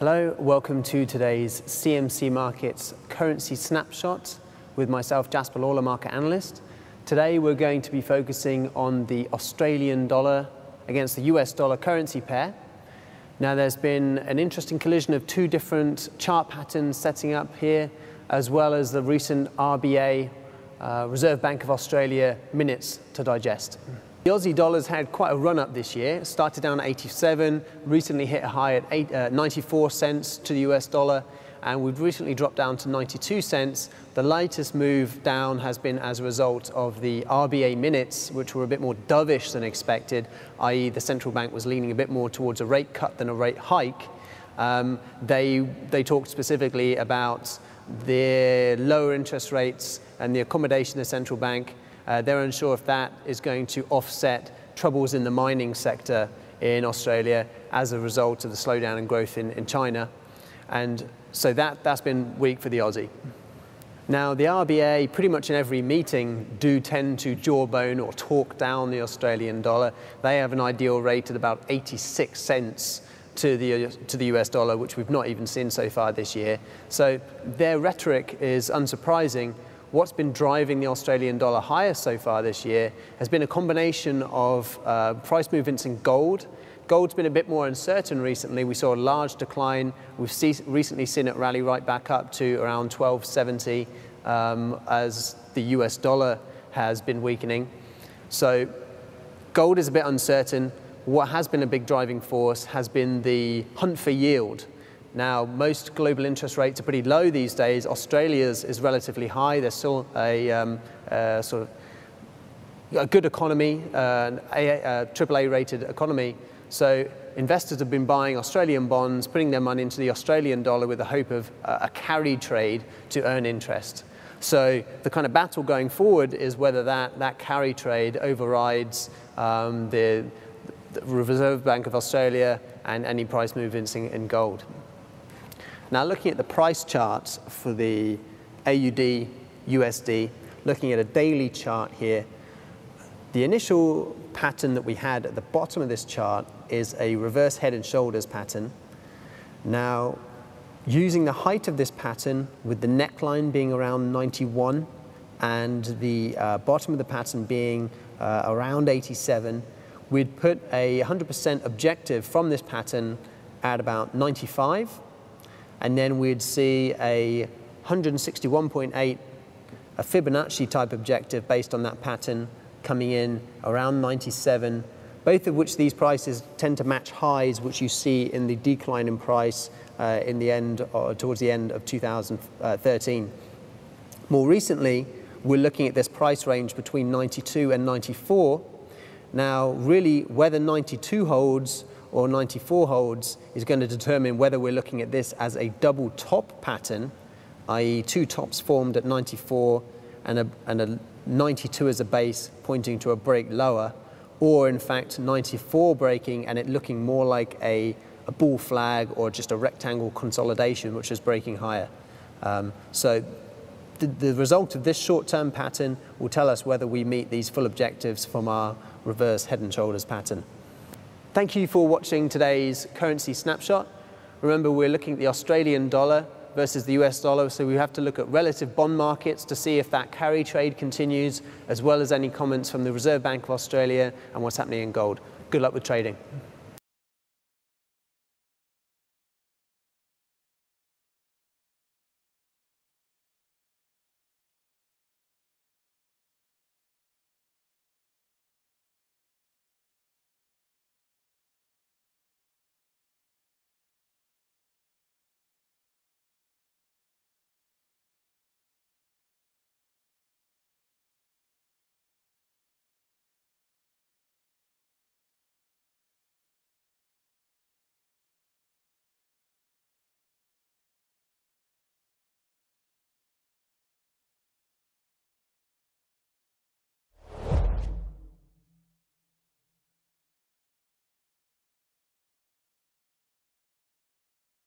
Hello, welcome to today's CMC Markets Currency Snapshot with myself, Jasper Lawler, market analyst. Today we're going to be focusing on the Australian dollar against the US dollar currency pair. Now there's been an interesting collision of two different chart patterns setting up here, as well as the recent RBA, uh, Reserve Bank of Australia minutes to digest. The Aussie dollar's had quite a run up this year. It started down at 87, recently hit a high at eight, uh, 94 cents to the US dollar, and we've recently dropped down to 92 cents. The latest move down has been as a result of the RBA minutes, which were a bit more dovish than expected, i.e. the central bank was leaning a bit more towards a rate cut than a rate hike. Um, they, they talked specifically about the lower interest rates and the accommodation of the central bank uh, they're unsure if that is going to offset troubles in the mining sector in Australia as a result of the slowdown in growth in, in China. And so that, that's been weak for the Aussie. Now, the RBA, pretty much in every meeting, do tend to jawbone or talk down the Australian dollar. They have an ideal rate at about 86 cents to the, to the US dollar, which we've not even seen so far this year. So their rhetoric is unsurprising, what's been driving the Australian dollar higher so far this year has been a combination of uh, price movements in gold. Gold's been a bit more uncertain recently. We saw a large decline. We've see, recently seen it rally right back up to around 1270 um, as the US dollar has been weakening. So gold is a bit uncertain. What has been a big driving force has been the hunt for yield. Now, most global interest rates are pretty low these days. Australia's is relatively high. There's still a um, uh, sort of a good economy, uh, a, AAA rated economy. So investors have been buying Australian bonds, putting their money into the Australian dollar with the hope of uh, a carry trade to earn interest. So the kind of battle going forward is whether that, that carry trade overrides um, the, the Reserve Bank of Australia and any price movements in, in gold. Now looking at the price charts for the AUD USD, looking at a daily chart here, the initial pattern that we had at the bottom of this chart is a reverse head and shoulders pattern. Now, using the height of this pattern with the neckline being around 91 and the uh, bottom of the pattern being uh, around 87, we'd put a 100% objective from this pattern at about 95 and then we'd see a 161.8, a Fibonacci type objective based on that pattern coming in around 97, both of which these prices tend to match highs which you see in the decline in price uh, in the end, or towards the end of 2013. More recently, we're looking at this price range between 92 and 94. Now, really, whether 92 holds or 94 holds is going to determine whether we're looking at this as a double top pattern, i.e. two tops formed at 94 and a, and a 92 as a base pointing to a break lower, or in fact 94 breaking and it looking more like a, a bull flag or just a rectangle consolidation which is breaking higher. Um, so the, the result of this short-term pattern will tell us whether we meet these full objectives from our reverse head and shoulders pattern. Thank you for watching today's currency snapshot. Remember, we're looking at the Australian dollar versus the US dollar, so we have to look at relative bond markets to see if that carry trade continues, as well as any comments from the Reserve Bank of Australia and what's happening in gold. Good luck with trading.